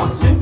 I'll sing.